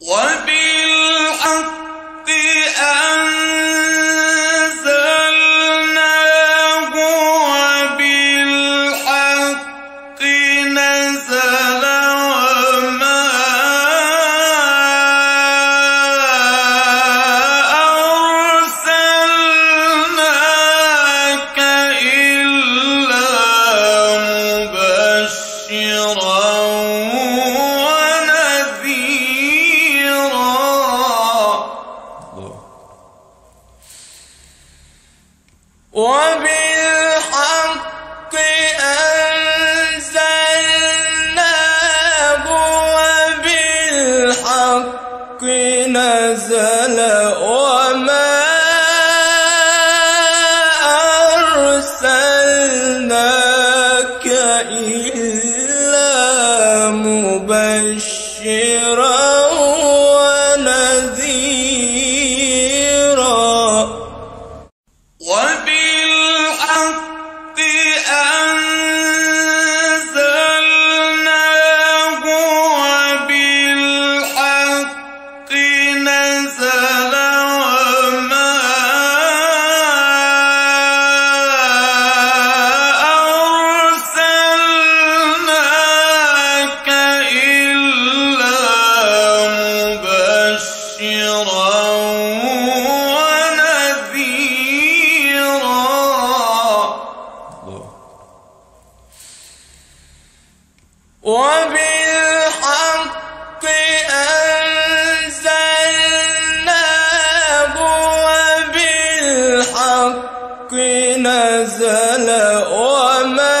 وبالحق وبالحق أنزلناه وبالحق نزل وما أرسلناك إلا مبشرا. وبالحق أنزلناه وبالحق نزل وما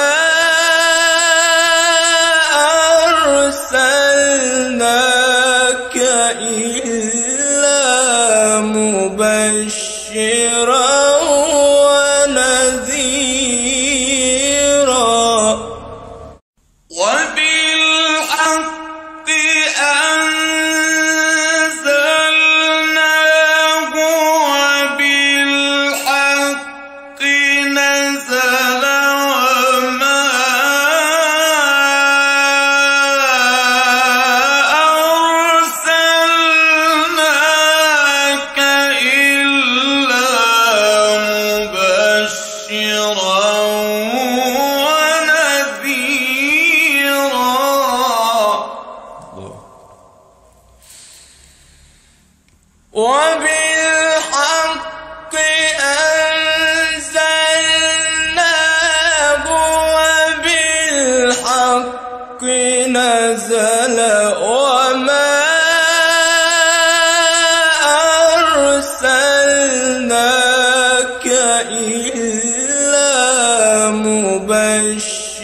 أرسلناك إلا مبشرا. وبالحق أنزلناه وبالحق نزل وما أرسلناك إلا مبشرا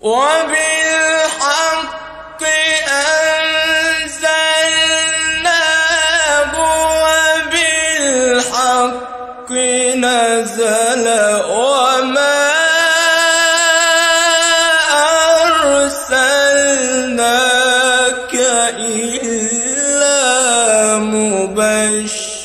وبالحق أنزلناه وبالحق نزل وما أرسلناك إلا مبشرا